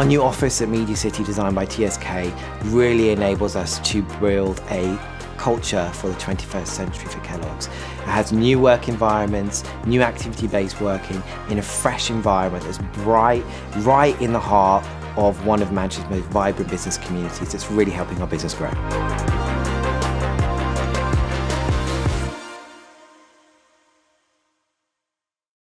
Our new office at Media City designed by TSK really enables us to build a culture for the 21st century for Kellogg's. It has new work environments, new activity-based working in a fresh environment that's bright, right in the heart of one of Manchester's most vibrant business communities that's really helping our business grow.